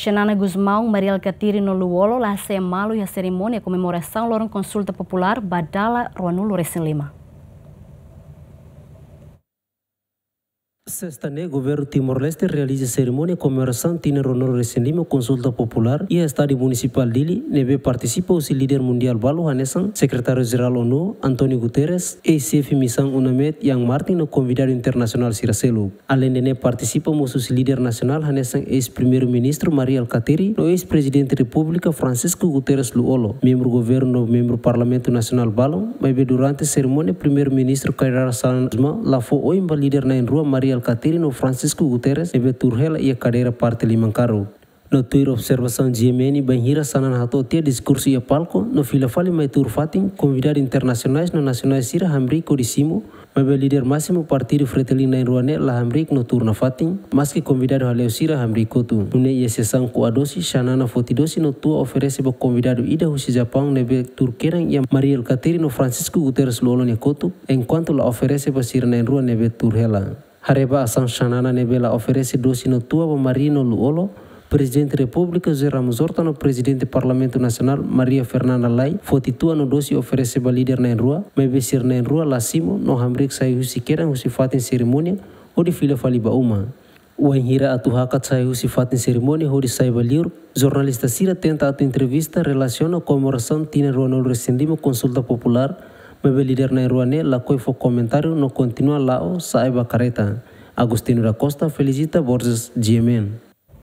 Xanana Guzmão, Mariel Catiri no Luolo, lá se malu e a cerimônia comemoração lorong consulta popular Badala Ruanulo Recém Lima. Sexta-ne, governo Timor-Leste realiza cerimônia comemoração Tina Ronoro Recendima consulta popular e a estádio municipal dele, nebe participa o líder mundial Balo Hanesan, secretário-geral ONU, Antônio Guterres, e chefe missão UNAMED, Yang Martin, no convidado internacional Siracelo. Além de ne participa o líder nacional Hanesan, ex-primeiro-ministro Maria Alcateri, o ex-presidente da República Francisco Guterres Luolo, membro governo, membro parlamento nacional Balo, mas durante a cerimônia, primeiro-ministro Kairara Salasma, lá foi o líder rua Maria Caterino Francisco Guterres nebe turhela ia cadeira parte limancaro. No tuir observação de Yemeni, Banhira Sanan Hato tia discurso ia palco, no fila fali mai tur fatin, convidado internacionais no nacionais Sira Hamri Codicimo, Mebe líder máximo partido Fretilin na Ruane la Hamrik no turna fatin, mas que convidado Haleu Sira Hamri Kotu. Nune ia sessão com a doce, Xanana Fotidosi no tua oferece bo convidado Ida Husi Japão nebe Turqueran e Mariel Caterino Francisco Guterres Lolo Kotu, enquanto la oferece bo Sira na Rua nebe Turhela. Hareba asang shanana nebela oferece doce no tua marino luolo, Presidente da República José no Presidente Parlamento Nacional Maria Fernanda Lai, fotitua no doce oferece ba líder na rua, mas besir na rua lasimo no hamrik sai husi queran husi fatin cerimônia ou de filha faliba uma. O enhira atu hakat sai husi fatin cerimônia ou de sai liur, jornalista Sira tenta atu entrevista relaciona com a comemoração tina rua no rescindimo consulta popular Mebe líder na Ruane, la coi fo comentário no continua lá o saiba careta. Agostino da Costa felicita Borges GMN.